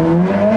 Thank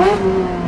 Woo!